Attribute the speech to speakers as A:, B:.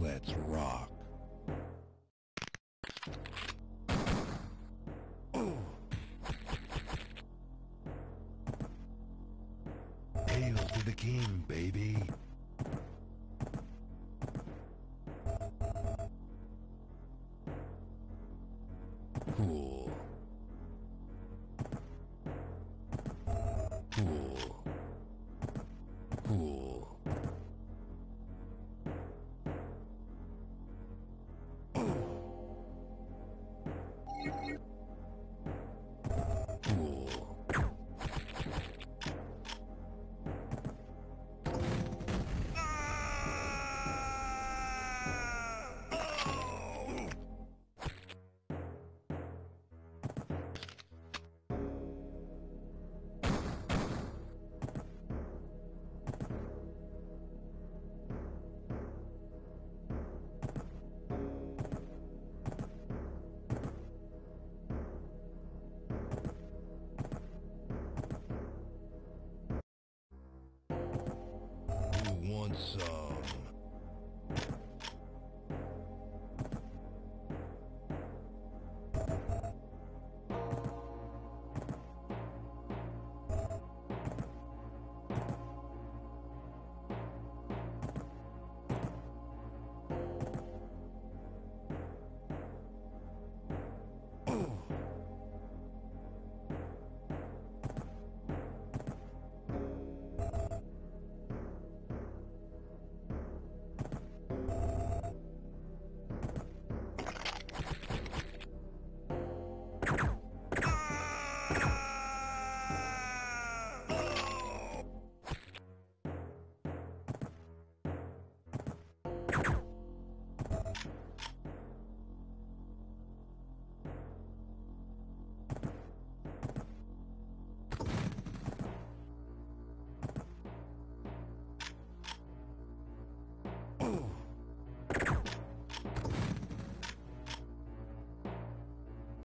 A: Let's rock. Hail to the king, baby. Cool. Cool. Cool. you. Some?